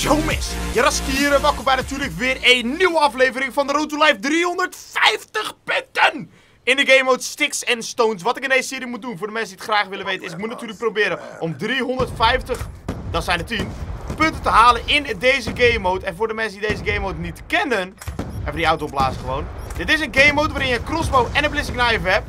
Jongens, Jaraski hier welkom bij natuurlijk weer een nieuwe aflevering van de Road to Life 350 punten in de game mode Sticks and Stones. Wat ik in deze serie moet doen, voor de mensen die het graag willen weten, is ik moet natuurlijk proberen om 350, dat zijn er 10, punten te halen in deze game mode. En voor de mensen die deze game mode niet kennen, even die auto opblazen gewoon. Dit is een game mode waarin je een crossbow en een ballistic knife hebt.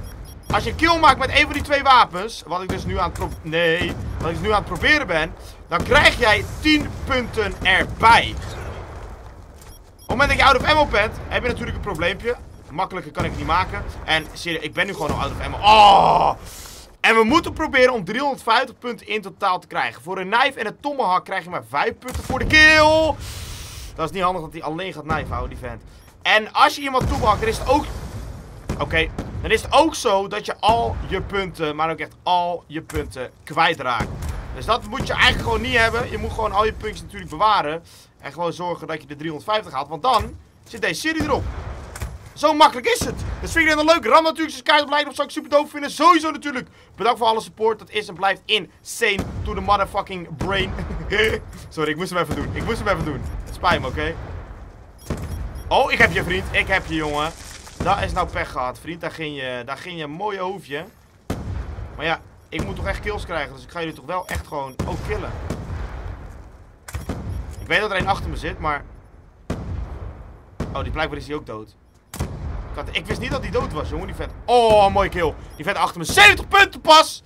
Als je kill maakt met een van die twee wapens, wat ik dus nu aan het, nee, wat ik dus nu aan het proberen ben, dan krijg jij 10 punten erbij. Op het moment dat je out of ammo bent, heb je natuurlijk een probleempje. Makkelijker kan ik niet maken. En serieus, ik ben nu gewoon al out of ammo. Oh! En we moeten proberen om 350 punten in totaal te krijgen. Voor een knife en een tomahawk krijg je maar 5 punten voor de kill. Dat is niet handig dat hij alleen gaat knife houden, die vent. En als je iemand toebakt, dan is het ook... Oké, dan is het ook zo dat je al je punten, maar ook echt al je punten kwijtraakt. Dus dat moet je eigenlijk gewoon niet hebben. Je moet gewoon al je puntjes natuurlijk bewaren. En gewoon zorgen dat je de 350 haalt. Want dan zit deze serie erop. Zo makkelijk is het. Dus vind je het dan leuk? Ram natuurlijk zijn kaart op like. Of zou ik super doof vinden. Sowieso natuurlijk. Bedankt voor alle support. Dat is en blijft insane to the motherfucking brain. Sorry, ik moest hem even doen. Ik moest hem even doen. Het spijt me, oké? Oh, ik heb je vriend. Ik heb je, jongen. Dat is nou pech gehad, vriend. Daar ging je, daar ging je een mooie hoofdje. Maar ja, ik moet toch echt kills krijgen. Dus ik ga jullie toch wel echt gewoon ook killen. Ik weet dat er een achter me zit, maar... Oh, die blijkbaar is hij ook dood. Ik, wist niet dat hij dood was, jongen. Die vet. Oh, mooie kill. Die vet achter me. 70 punten pas!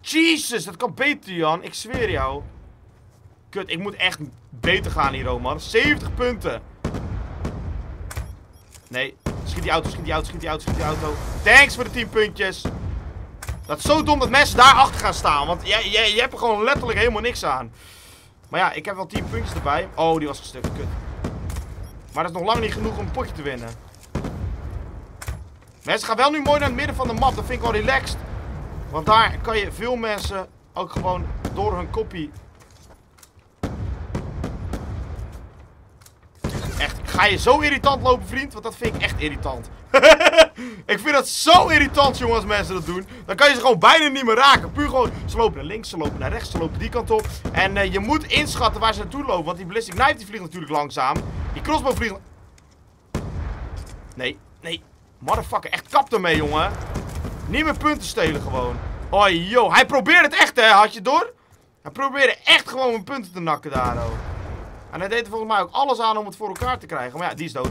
Jesus, dat kan beter, Jan. Ik zweer jou. Kut, ik moet echt beter gaan hier, Roman. 70 punten. Nee, schiet die auto, schiet die auto, schiet die auto, schiet die auto. Thanks voor de 10 puntjes. Dat is zo dom dat mensen daar achter gaan staan. Want jij, jij, je hebt er gewoon letterlijk helemaal niks aan. Maar ja, ik heb wel 10 puntjes erbij. Oh, die was gestukt. Kut. Maar dat is nog lang niet genoeg om een potje te winnen. Mensen gaan wel nu mooi naar het midden van de map. Dat vind ik wel relaxed. Want daar kan je veel mensen ook gewoon door hun kopie... Echt, ga je zo irritant lopen, vriend? Want dat vind ik echt irritant. ik vind dat zo irritant, jongens, als mensen dat doen. Dan kan je ze gewoon bijna niet meer raken. Puur gewoon, ze lopen naar links, ze lopen naar rechts, ze lopen die kant op. En uh, je moet inschatten waar ze naartoe lopen. Want die ballistic knife die vliegt natuurlijk langzaam. Die crossbow vliegt... Nee, nee. Motherfucker, echt kap ermee, jongen. Niet meer punten stelen gewoon. Oh, yo. Hij probeert het echt, hè. Had je door? Hij probeerde echt gewoon mijn punten te nakken daar. En hij deed er volgens mij ook alles aan om het voor elkaar te krijgen. Maar ja, die is dood.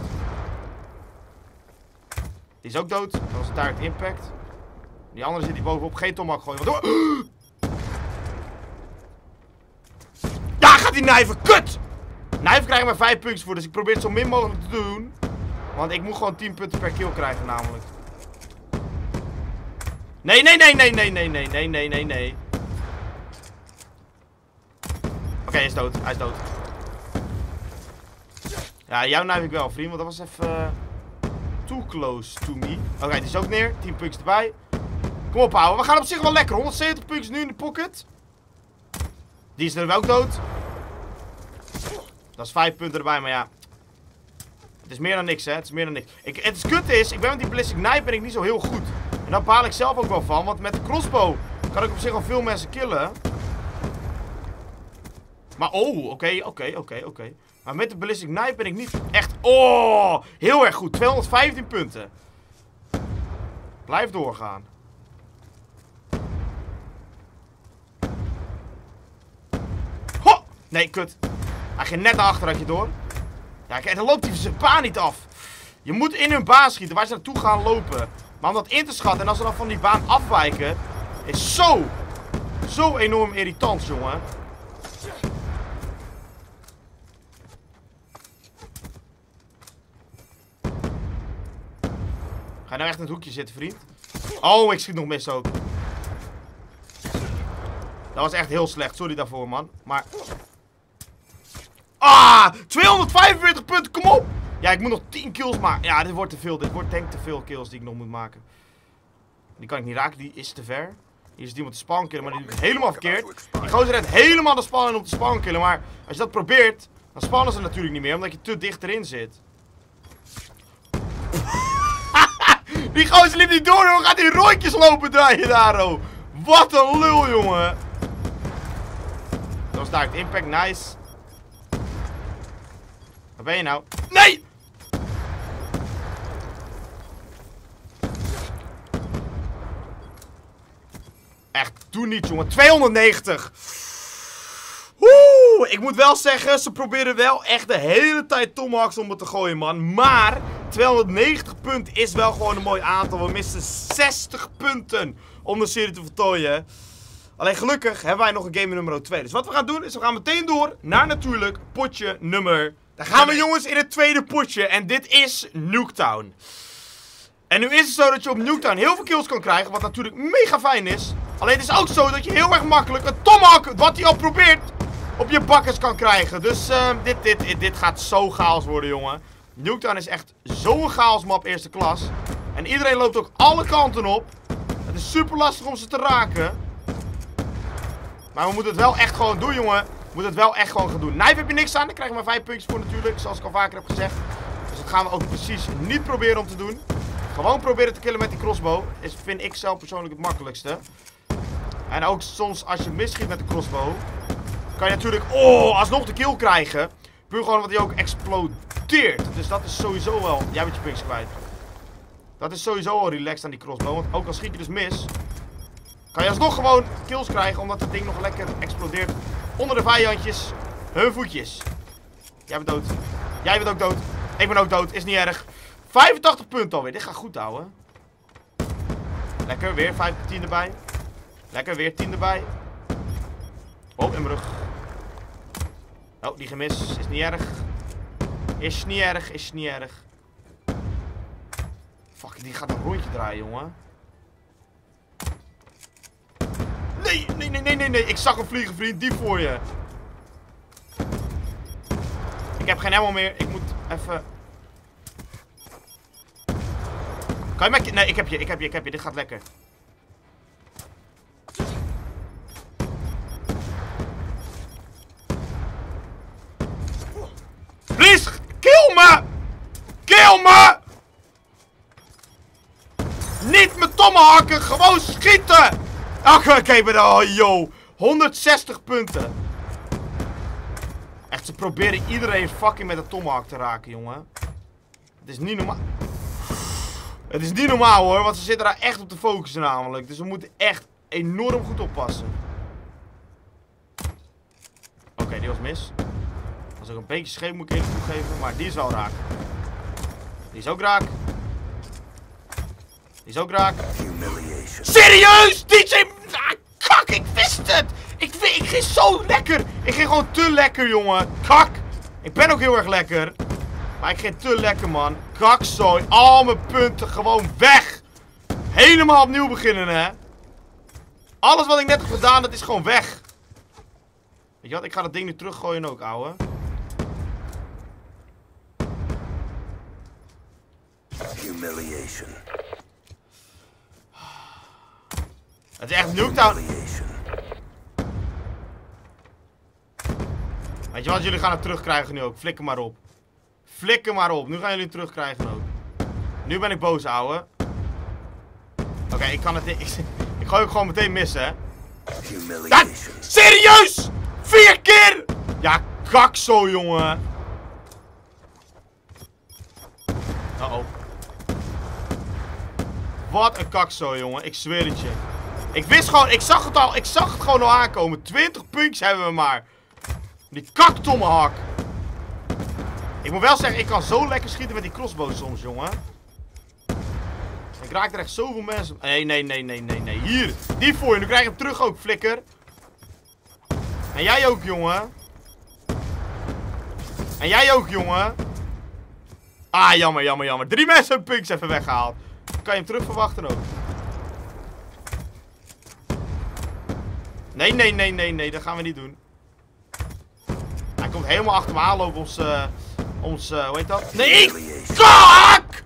Die is ook dood. Dat was een direct impact. Die andere zit hier bovenop. Geen tomahawk gooien. Daar gaat die nijven. Kut! Nijven krijgen maar 5 puntjes voor. Dus ik probeer het zo min mogelijk te doen. Want ik moet gewoon 10 punten per kill krijgen namelijk. Nee, nee, nee, nee, nee, nee, nee, nee, nee, nee, nee. Oké, hij is dood. Hij is dood. Ja, jou knife ik wel, vriend. Want dat was even... Too close to me. Oké, die is ook neer. 10 punks erbij. Kom op, houden. We gaan op zich wel lekker. 170 punks nu in de pocket. Die is er wel dood. Dat is 5 punten erbij, maar ja. Het is meer dan niks, hè. Het is meer dan niks. Ik, het is kut is, ik ben met die ballistic knife ben ik niet zo heel goed. En daar baal ik zelf ook wel van. Want met de crossbow kan ik op zich al veel mensen killen. Maar oh, oké, oké, oké, oké. Maar met de ballistic knife ben ik niet echt... Oh, heel erg goed. 215 punten. Blijf doorgaan. Ho! Nee, kut. Hij ging net achter, had je door. Ja, kijk, dan loopt hij zijn baan niet af. Je moet in hun baan schieten, waar ze naartoe gaan lopen. Maar om dat in te schatten en als ze dan van die baan afwijken... Is zo, zo enorm irritant, jongen. Nou echt in het hoekje zitten, vriend. Oh, ik schiet nog mis ook. Dat was echt heel slecht. Sorry daarvoor, man. Maar... Ah! 245 punten, kom op! Ja, ik moet nog 10 kills maken. Ja, dit wordt te veel. Dit wordt denk te veel kills die ik nog moet maken. Die kan ik niet raken. Die is te ver. Hier is iemand te spawn killen, maar die doet helemaal verkeerd. Die gozer redt helemaal de spawn om te spawn killen. Maar als je dat probeert, dan spannen ze natuurlijk niet meer. Omdat je te dicht erin zit. Die gozer liep niet door, hoe gaat die rondjes lopen draaien daar, oh. Wat een lul, jongen. Dat was daar impact, nice. ben je nou? Nee! Echt, doe niet, jongen. 290! Oeh, ik moet wel zeggen, ze proberen wel echt de hele tijd Tomahawks om het te gooien, man. Maar 290 punten is wel gewoon een mooi aantal. We missen 60 punten om de serie te voltooien. Alleen gelukkig hebben wij nog een game nummer 2. Dus wat we gaan doen is we gaan meteen door naar natuurlijk potje nummer... Daar gaan we jongens in het tweede potje. En dit is Nuketown. En nu is het zo dat je op Nuketown heel veel kills kan krijgen. Wat natuurlijk mega fijn is. Alleen het is ook zo dat je heel erg makkelijk een tomahawk, wat hij al probeert, op je bakkers kan krijgen. Dus uh, dit, dit, dit gaat zo chaos worden, jongen. Nuketown is echt zo'n chaos map eerste klas. En iedereen loopt ook alle kanten op. Het is super lastig om ze te raken. Maar we moeten het wel echt gewoon doen, jongen. We moeten het wel echt gewoon gaan doen. Knife heb je niks aan. Daar krijg je maar 5 puntjes voor natuurlijk. Zoals ik al vaker heb gezegd. Dus dat gaan we ook precies niet proberen om te doen. Gewoon proberen te killen met die crossbow. Is, vind ik zelf persoonlijk het makkelijkste. En ook soms als je misschiet met de crossbow. Kan je natuurlijk, oh, alsnog de kill krijgen. Puur gewoon omdat hij ook explodeert. Dus dat is sowieso wel, jij bent je punks kwijt. Dat is sowieso wel relaxed aan die crossbow. Want ook al schiet je dus mis. Kan je alsnog gewoon kills krijgen. Omdat het ding nog lekker explodeert. Onder de vijandjes. Hun voetjes. Jij bent dood. Jij bent ook dood. Ik ben ook dood. Is niet erg. 85 punten alweer. Dit gaat goed houden. Lekker. Weer 15 erbij. Lekker. Weer 10 erbij. Oh, in mijn rug. Oh, die gemis. Is niet erg. Is niet erg. Is niet erg. Fuck, die gaat een rondje draaien, jongen. Nee, nee, nee, nee, nee, nee. Ik zag hem vliegen, vriend. Die voor je. Ik heb geen helemaal meer. Ik moet even... Kan je je... Nee, ik heb je, ik heb je, ik heb je. Dit gaat lekker. Please, me! Kill me! Niet met tomahawken, gewoon schieten! Oké, oké, okay, oh, yo. 160 punten. Echt, ze proberen iedereen fucking met een tomahawk te raken, jongen. Het is niet normaal. Het is niet normaal hoor, want ze zitten daar echt op te focussen namelijk. Dus we moeten echt enorm goed oppassen. Oké, die was mis. Als ik een beetje scheef moet ik even toegeven, maar die is wel raak. Die is ook raak. Die is ook raak. Serieus? DJ... Ah, kak, ik wist het! Ik, ik ging zo lekker. Ik ging gewoon te lekker, jongen. Kak. Ik ben ook heel erg lekker. Maar ik ging te lekker, man. Kakzooi. Al mijn punten gewoon weg. Helemaal opnieuw beginnen, hè. Alles wat ik net heb gedaan, dat is gewoon weg. Weet je wat? Ik ga dat ding nu teruggooien ook, ouwe. Humiliation. Het is echt Nuketown. Weet je wat? Jullie gaan het terugkrijgen nu ook. Flikker maar op. Flikker maar op. Nu gaan jullie het terugkrijgen ook. Nu ben ik boos, ouwe. Oké, ik kan het. Ik, ik gooi ook gewoon meteen missen, hè. Dat, serieus? Vier keer? Ja, kak zo, jongen. Uh oh. Wat een kak zo, jongen. Ik zweer het je. Ik wist gewoon, ik zag het al, ik zag het gewoon al aankomen. 20 puntjes hebben we maar. Die kak tomahawk. Ik moet wel zeggen, ik kan zo lekker schieten met die crossbow soms, jongen. Ik raak er echt zoveel mensen... Nee, nee, nee, nee, nee, nee. Hier, die voor je. Nu krijg je hem terug ook, flikker. En jij ook, jongen. En jij ook, jongen. Ah, jammer, jammer, jammer. Drie mensen hebben punks even weggehaald. Kan je hem terug verwachten ook. Nee, nee, nee, nee, nee. Dat gaan we niet doen. Hij komt helemaal achter me aanlopen. Ons, uh, ons uh, hoe heet dat? Nee, kak!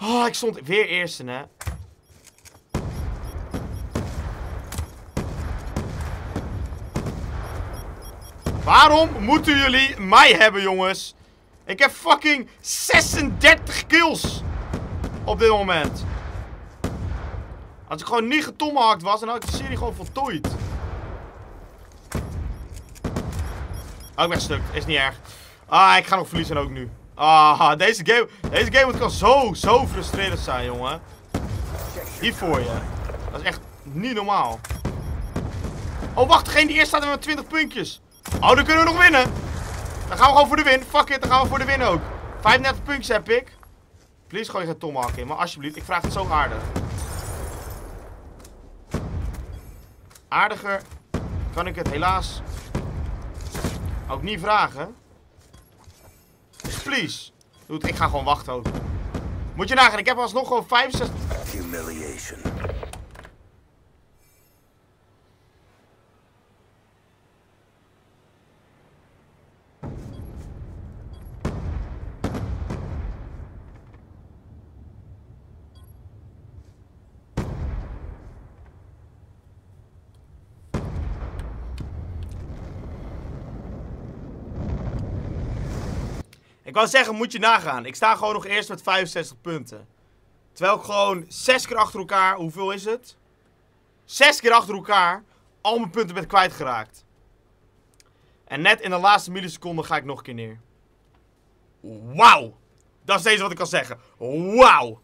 Oh, ik stond weer eerste, hè. Waarom moeten jullie mij hebben, jongens? Ik heb fucking 36 kills op dit moment. Als ik gewoon niet getomahakt was, dan had ik de serie gewoon voltooid. Oh, ik ben stuk. Is niet erg. Ah, ik ga nog verliezen ook nu. Ah, deze game, deze game kan zo, zo frustrerend zijn, jongen. Hier voor je. Dat is echt niet normaal. Oh, wacht. Degene die eerst staat met 20 puntjes. Oh, dan kunnen we nog winnen. Dan gaan we gewoon voor de win. Fuck it, dan gaan we voor de win ook. 35 puntjes heb ik. Please gooi geen tomahawk in. Maar alsjeblieft, ik vraag het zo aardig. Aardiger kan ik het helaas ook niet vragen. Please. Dude, ik ga gewoon wachten ook. Moet je nagaan, ik heb alsnog gewoon 65... Humiliation. Ik wou zeggen, moet je nagaan. Ik sta gewoon nog eerst met 65 punten. Terwijl ik gewoon zes keer achter elkaar... Hoeveel is het? Zes keer achter elkaar al mijn punten ben kwijtgeraakt. En net in de laatste milliseconde ga ik nog een keer neer. Wauw. Dat is deze wat ik kan zeggen. Wauw.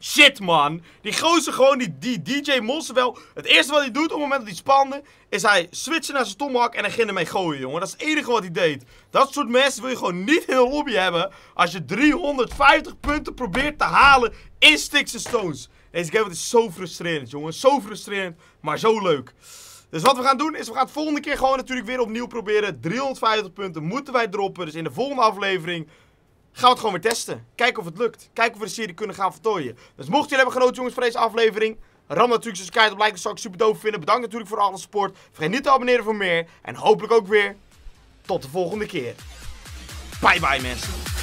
Shit, man. Die gozer gewoon, die, DJ wel. Het eerste wat hij doet op het moment dat hij spande, is hij switchen naar zijn tomahawk en hij ging ermee gooien, jongen. Dat is het enige wat hij deed. Dat soort mensen wil je gewoon niet in de lobby hebben als je 350 punten probeert te halen in Sticks and Stones. Deze game is zo frustrerend, jongen. Zo frustrerend, maar zo leuk. Dus wat we gaan doen is, we gaan het volgende keer gewoon natuurlijk weer opnieuw proberen. 350 punten moeten wij droppen. Dus in de volgende aflevering gaan we het gewoon weer testen. Kijken of het lukt. Kijken of we de serie kunnen gaan voltooien. Dus mocht jullie hebben genoten jongens van deze aflevering... Ram natuurlijk subscribe op like, dat zou ik super doof vinden. Bedankt natuurlijk voor alle support. Vergeet niet te abonneren voor meer. En hopelijk ook weer tot de volgende keer. Bye bye mensen.